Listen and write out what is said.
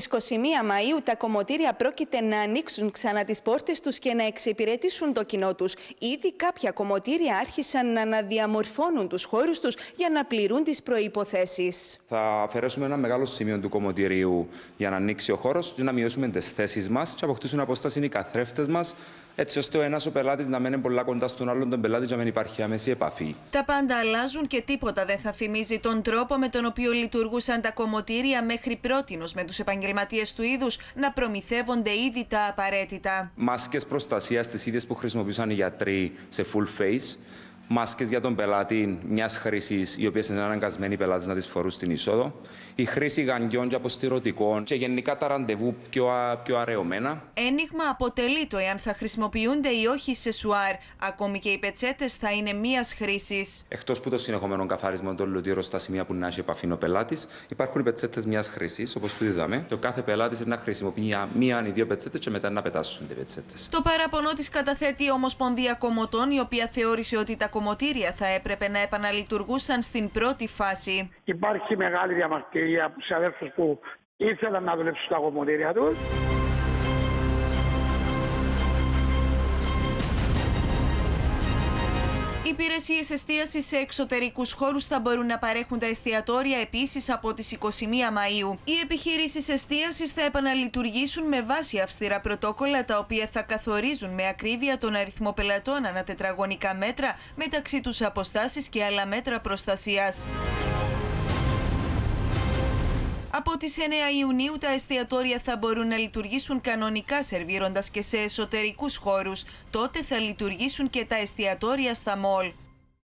Στις 21 Μαου, τα κομμωτήρια πρόκειται να ανοίξουν ξανά τις πόρτες τους και να εξυπηρετήσουν το κοινό τους. Ήδη κάποια κομμωτήρια άρχισαν να αναδιαμορφώνουν τους χώρους τους για να πληρούν τις προποθέσει. Θα αφαιρέσουμε ένα μεγάλο σημείο του κομμωτηρίου για να ανοίξει ο χώρος και να μειώσουμε τις θέσεις μας και αποκτήσουν απόσταση οι καθρέφτες μας έτσι ώστε ο ένας ο πελάτης να μένει πολλά κοντά στον άλλον τον πελάτη για να μην υπάρχει άμεση επαφή. Τα πάντα αλλάζουν και τίποτα δεν θα θυμίζει τον τρόπο με τον οποίο λειτουργούσαν τα κομμωτήρια μέχρι πρότινο με τους επαγγελματίες του είδους να προμηθεύονται ήδη τα απαραίτητα. Μάσκες προστασίας τις ίδιες που χρησιμοποιούσαν οι γιατροί σε full face μάσκες για τον πελάτη μιας χρήσης, οι οποίε είναι αναγκασμένοι οι πελάτες να τις φορούν στην είσοδο, η χρήση γαντιών και αποστηρωτικών και γενικά τα ραντεβού πιο, πιο αραιωμένα. Ένιγμα αποτελεί το εάν θα χρησιμοποιούνται ή όχι σε σουάρ. Ακόμη και οι πετσέτες θα είναι μίας χρήσης. Εκτός που το συνεχόμενο καθάρισμα των λουτήρων στα σημεία που να έχει επαφή ο πελάτης, υπάρχουν οι πετσέτες μιας χρήσης, όπως το είδαμε, και ο κάθε πελάτης να χρησιμοποιεί μία ή δύο πετσέτες και μετά να πετάσουν τις πετσέτες. Το παραπονό της καταθέτει η Ομοσπονδία Κομωτών, η οποία θεώρησε ότι τα κομμωτήρια θα έπρεπε να επαναλειτουργούσαν στην πρώτη φάση. Υπάρχει μεγάλη διαμαρτυρία από τους αδέρφους που ήθελαν να δουλέψουν στα κομμωτήρια τους. Υπηρεσίες εστίασης σε εξωτερικούς χώρους θα μπορούν να παρέχουν τα εστιατόρια επίσης από τις 21 Μαου. Οι επιχειρήσεις εστίασης θα επαναλειτουργήσουν με βάση αυστηρά πρωτόκολλα τα οποία θα καθορίζουν με ακρίβεια τον αριθμό πελατών ανά τετραγωνικά μέτρα, μεταξύ τους αποστάσεις και άλλα μέτρα προστασίας. Από τις 9 Ιουνίου τα εστιατόρια θα μπορούν να λειτουργήσουν κανονικά σερβίροντας και σε εσωτερικούς χώρους. Τότε θα λειτουργήσουν και τα εστιατόρια στα μόλ.